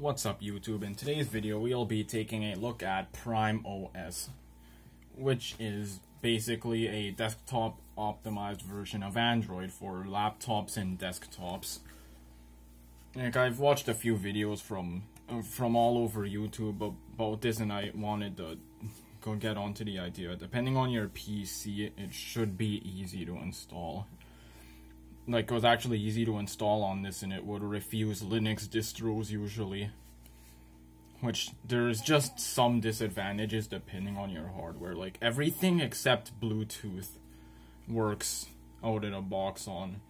What's up YouTube? In today's video we'll be taking a look at Prime OS, which is basically a desktop optimized version of Android for laptops and desktops. Like I've watched a few videos from uh, from all over YouTube about this and I wanted to go get onto the idea. Depending on your PC, it should be easy to install like it was actually easy to install on this and it would refuse Linux distros usually. Which there's just some disadvantages depending on your hardware. Like everything except Bluetooth works out of the box on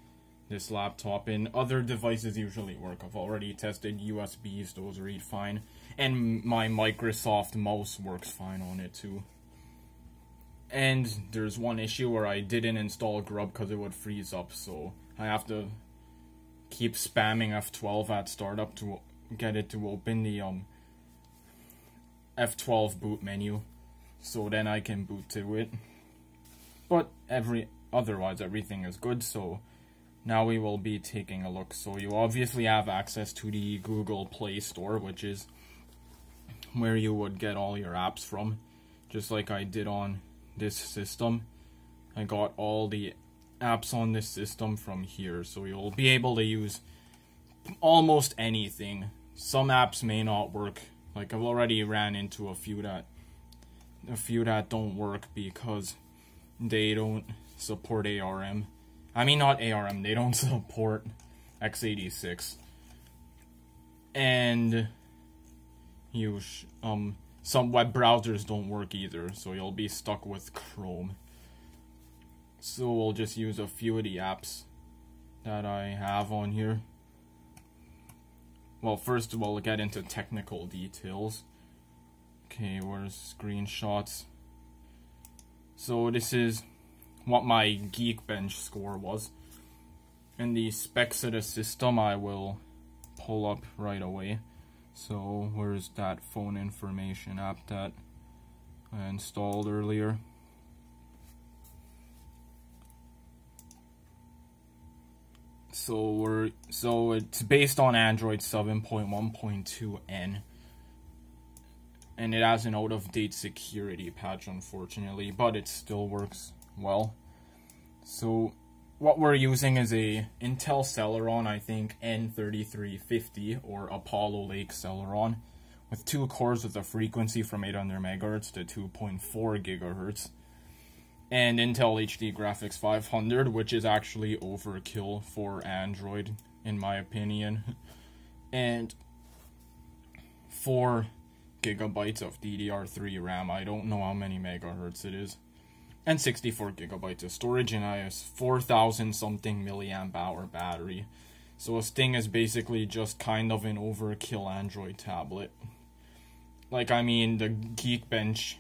this laptop and other devices usually work. I've already tested USBs, those read fine. And my Microsoft mouse works fine on it too. And there's one issue where I didn't install Grub because it would freeze up, so I have to keep spamming F12 at startup to get it to open the um F12 boot menu so then I can boot to it. But every otherwise everything is good so now we will be taking a look. So you obviously have access to the Google Play Store which is where you would get all your apps from just like I did on this system. I got all the apps on this system from here, so you'll be able to use almost anything. Some apps may not work. Like I've already ran into a few that a few that don't work because they don't support ARM. I mean not ARM, they don't support x86. And you um some web browsers don't work either, so you'll be stuck with Chrome. So we'll just use a few of the apps that I have on here. Well, first of all, we'll get into technical details. Okay, where's screenshots? So this is what my Geekbench score was. And the specs of the system I will pull up right away. So where's that phone information app that I installed earlier? So we're so it's based on Android 7.1.2n. And it has an out of date security patch unfortunately, but it still works well. So what we're using is a Intel Celeron, I think N3350 or Apollo Lake Celeron with two cores with a frequency from 800 MHz to 2.4 GHz and Intel HD Graphics 500, which is actually overkill for Android, in my opinion. And 4 gigabytes of DDR3 RAM. I don't know how many megahertz it is. And 64 gigabytes of storage, and I have 4,000 something milliamp hour battery. So this thing is basically just kind of an overkill Android tablet. Like, I mean, the Geekbench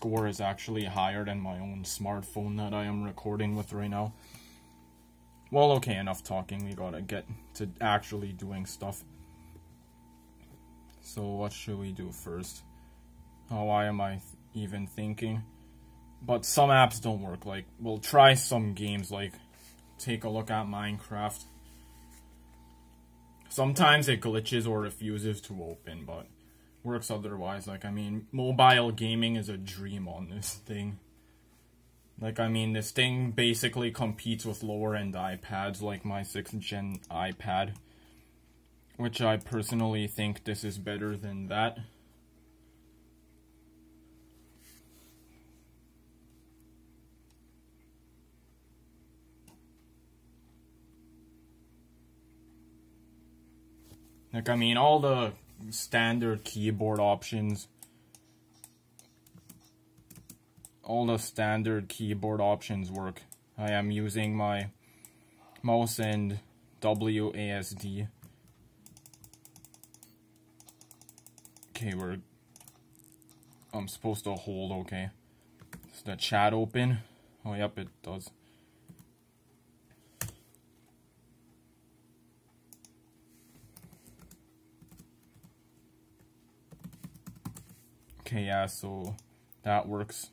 score is actually higher than my own smartphone that I am recording with right now. Well, okay, enough talking. We gotta get to actually doing stuff. So what should we do first? Oh, why am I th even thinking? But some apps don't work. Like, we'll try some games, like, take a look at Minecraft. Sometimes it glitches or refuses to open, but works otherwise. Like, I mean, mobile gaming is a dream on this thing. Like, I mean, this thing basically competes with lower-end iPads like my 6th gen iPad. Which I personally think this is better than that. Like, I mean, all the standard keyboard options. All the standard keyboard options work. I am using my mouse and WASD. Okay, we're... I'm supposed to hold, okay. Is the chat open? Oh, yep, it does. Yeah, so that works.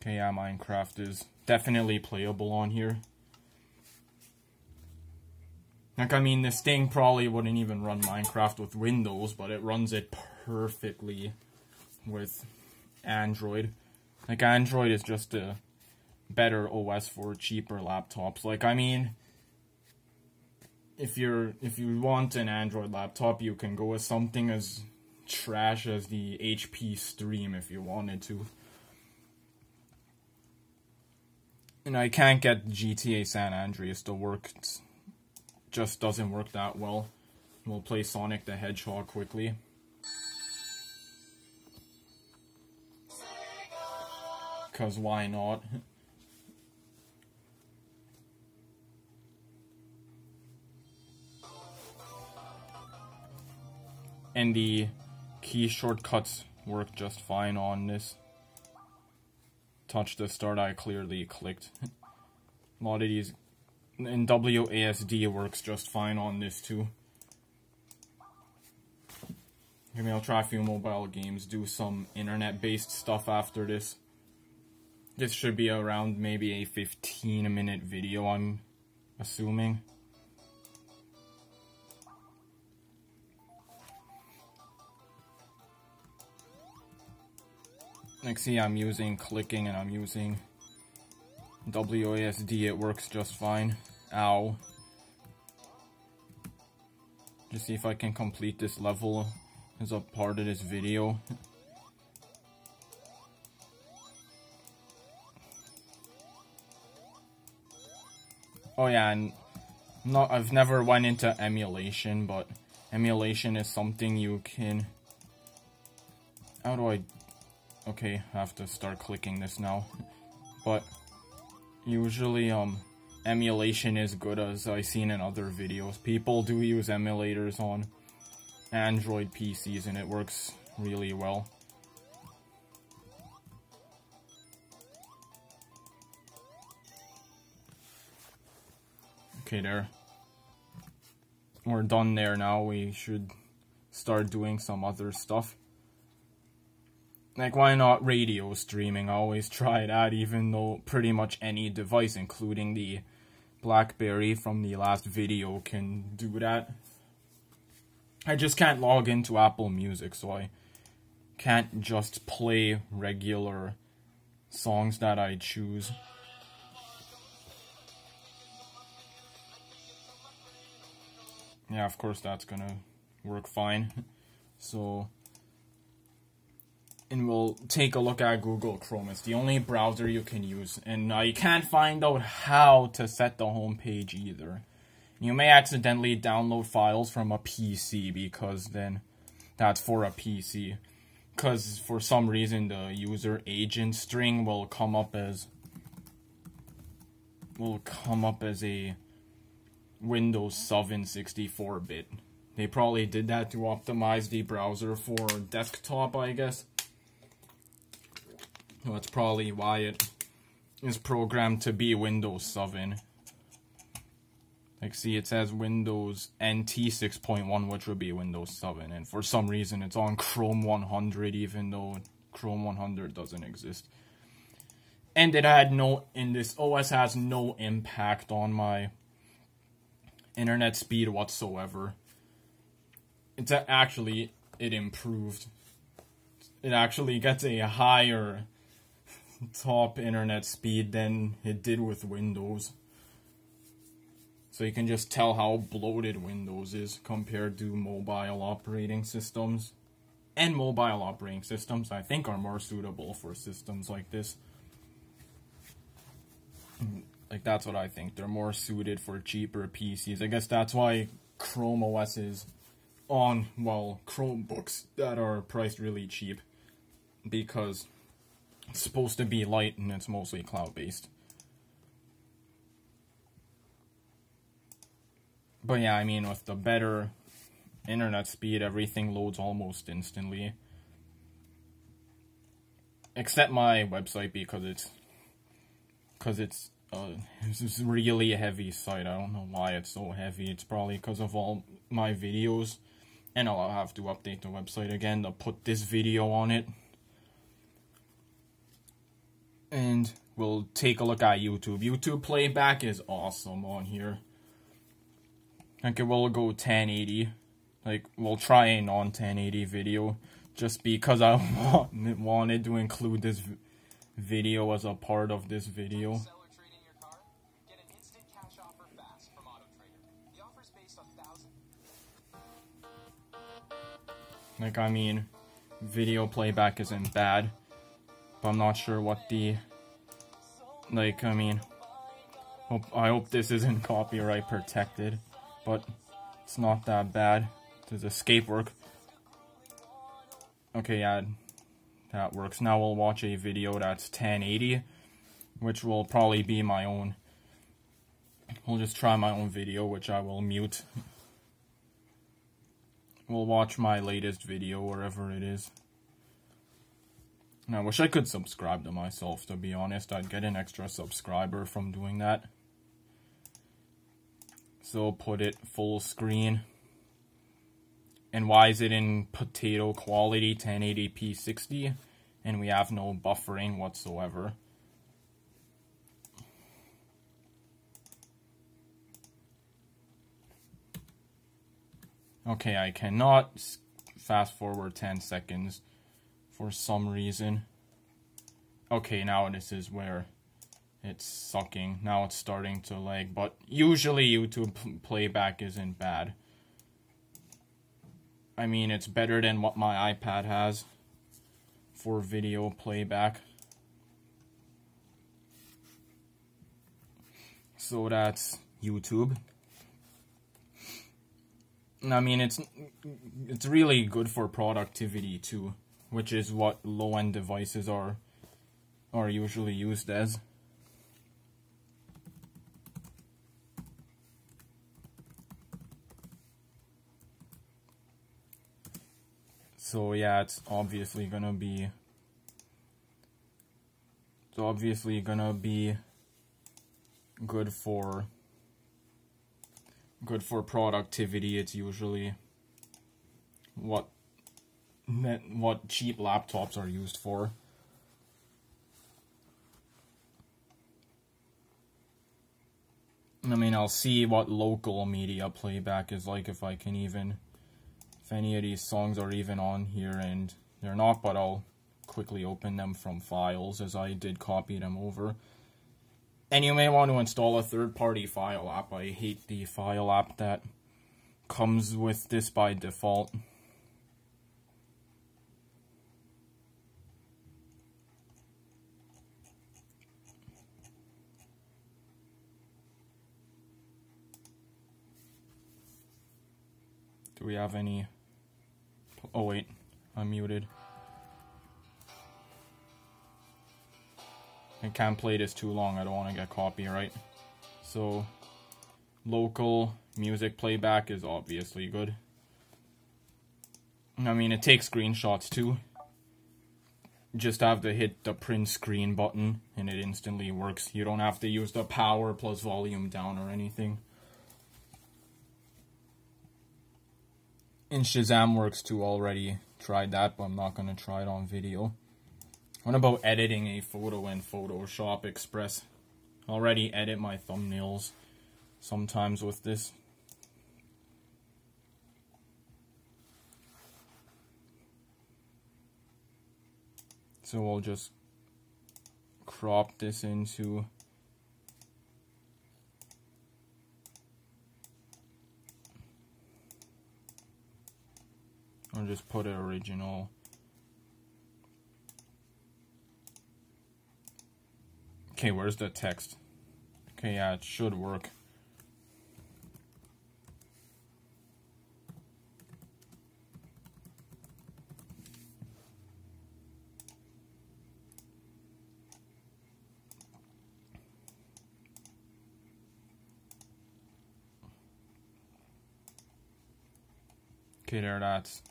Okay, yeah, Minecraft is definitely playable on here. Like, I mean, this thing probably wouldn't even run Minecraft with Windows, but it runs it perfectly with Android. Like, Android is just a better OS for cheaper laptops. Like, I mean, if you're if you want an Android laptop, you can go with something as trash as the HP Stream if you wanted to. And I can't get GTA San Andreas to work. It's just doesn't work that well. We'll play Sonic the Hedgehog quickly. Cause why not? And the key shortcuts work just fine on this. Touch the start I clearly clicked. A lot of these and WASD works just fine on this too. Maybe I'll try a few mobile games, do some internet-based stuff after this. This should be around maybe a 15 minute video, I'm assuming. Like see I'm using clicking and I'm using WASD, it works just fine. Ow. Just see if I can complete this level as a part of this video. oh yeah, and not I've never went into emulation, but emulation is something you can how do I okay, I have to start clicking this now. But usually um emulation is good as I've seen in other videos. People do use emulators on Android PCs and it works really well. Okay, there. We're done there now. We should start doing some other stuff. Like, why not radio streaming? I always try that, even though pretty much any device, including the BlackBerry from the last video, can do that. I just can't log into Apple Music, so I can't just play regular songs that I choose. Yeah, of course that's gonna work fine. So and we'll take a look at Google Chrome. It's the only browser you can use, and uh, you can't find out how to set the home page either. You may accidentally download files from a PC because then that's for a PC. Because for some reason the user agent string will come up as will come up as a Windows 7 64-bit. They probably did that to optimize the browser for desktop, I guess. That's probably why it is programmed to be Windows 7. Like, see, it says Windows NT 6.1, which would be Windows 7. And for some reason, it's on Chrome 100, even though Chrome 100 doesn't exist. And it had no, and this OS has no impact on my internet speed whatsoever. It's actually, it improved. It actually gets a higher top internet speed than it did with Windows. So you can just tell how bloated Windows is compared to mobile operating systems. And mobile operating systems, I think, are more suitable for systems like this. Like, that's what I think. They're more suited for cheaper PCs. I guess that's why Chrome OS is on, well, Chromebooks that are priced really cheap. Because it's supposed to be light and it's mostly cloud-based. But yeah, I mean, with the better internet speed, everything loads almost instantly. Except my website because it's because it's uh, it's really a heavy site. I don't know why it's so heavy. It's probably because of all my videos. And I'll have to update the website again to put this video on it and we'll take a look at YouTube. YouTube playback is awesome on here. Okay, we'll go 1080. Like we'll try a non 1080 video just because I wanted to include this video as a part of this video. Like, I mean, video playback isn't bad, I'm not sure what the, like, I mean, hope, I hope this isn't copyright protected, but it's not that bad. Does escape work? Okay, yeah, that works. Now we'll watch a video that's 1080, which will probably be my own. We'll just try my own video, which I will mute We'll watch my latest video wherever it is. I wish I could subscribe to myself, to be honest. I'd get an extra subscriber from doing that. So put it full screen. And why is it in potato quality 1080p 60? And we have no buffering whatsoever. Okay, I cannot fast forward 10 seconds for some reason. Okay, now this is where it's sucking. Now it's starting to lag, but usually YouTube playback isn't bad. I mean, it's better than what my iPad has for video playback. So that's YouTube. I mean, it's it's really good for productivity too, which is what low-end devices are are usually used as. So yeah, it's obviously gonna be it's obviously gonna be good for good for productivity. It's usually what what cheap laptops are used for. I mean, I'll see what local media playback is like if I can even, if any of these songs are even on here and they're not, but I'll quickly open them from files as I did copy them over. And you may want to install a third-party file app. I hate the file app that comes with this by default. Do we have any... Oh wait, I'm muted. I can't play this too long. I don't want to get copyright. So, local music playback is obviously good. I mean, it takes screenshots too. Just have to hit the print screen button and it instantly works. You don't have to use the power plus volume down or anything. And Shazam works too already. Tried that, but I'm not going to try it on video. What about editing a photo in Photoshop Express? Already edit my thumbnails sometimes with this. So I'll just crop this into just put it original Okay, where's the text? Okay, yeah, it should work. Okay, there, that's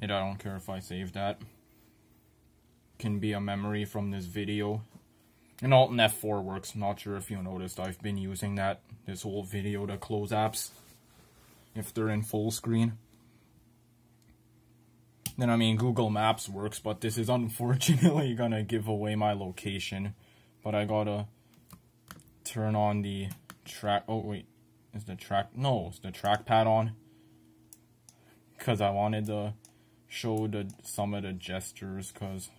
it. I don't care if I save that. Can be a memory from this video. And Alt and F4 works. Not sure if you noticed. I've been using that this whole video to close apps if they're in full screen. Then, I mean, Google Maps works, but this is unfortunately gonna give away my location. But I gotta turn on the track. Oh, wait. is the track no is the trackpad on because I wanted to show the some of the gestures because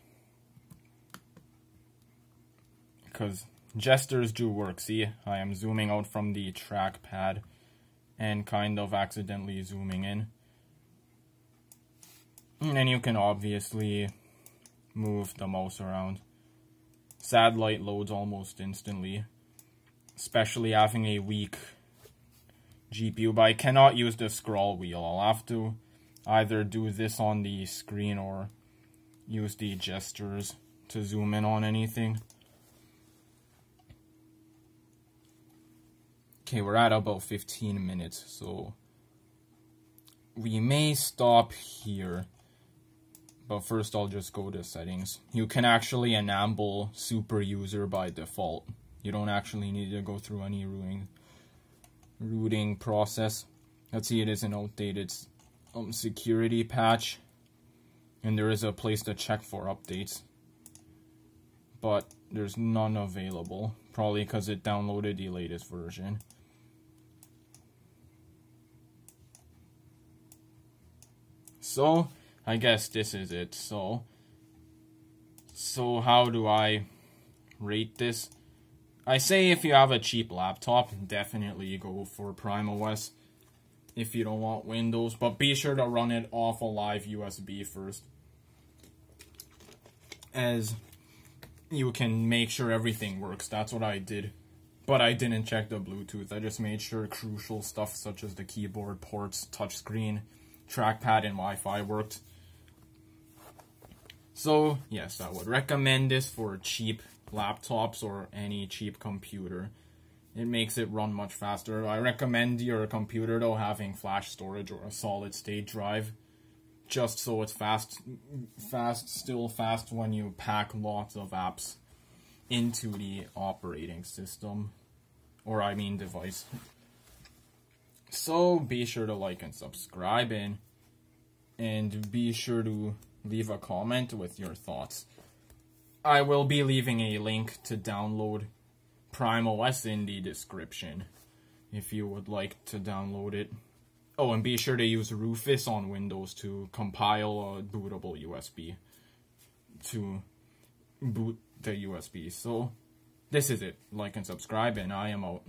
because gestures do work see? I am zooming out from the trackpad and kind of accidentally zooming in. And then you can obviously move the mouse around. Satellite loads almost instantly especially having a weak GPU, but I cannot use the scroll wheel. I'll have to either do this on the screen or use the gestures to zoom in on anything. Okay, we're at about 15 minutes, so we may stop here. But first I'll just go to settings. You can actually enable super user by default. You don't actually need to go through any rooting rooting process. Let's see, it is an outdated um, security patch. And there is a place to check for updates. But there's none available. Probably because it downloaded the latest version. So, I guess this is it. So, so how do I rate this? I say if you have a cheap laptop, definitely go for Prime OS if you don't want Windows, but be sure to run it off a live USB first. As you can make sure everything works. That's what I did. But I didn't check the Bluetooth. I just made sure crucial stuff such as the keyboard, ports, touchscreen, trackpad, and Wi-Fi worked. So, yes, I would recommend this for cheap laptops or any cheap computer. It makes it run much faster. I recommend your computer though having flash storage or a solid state drive just so it's fast fast still fast when you pack lots of apps into the operating system or I mean device. So be sure to like and subscribe and and be sure to leave a comment with your thoughts. I will be leaving a link to download Prime OS in the description if you would like to download it. Oh, and be sure to use Rufus on Windows to compile a bootable USB to boot the USB. So, this is it. Like and subscribe, and I am out.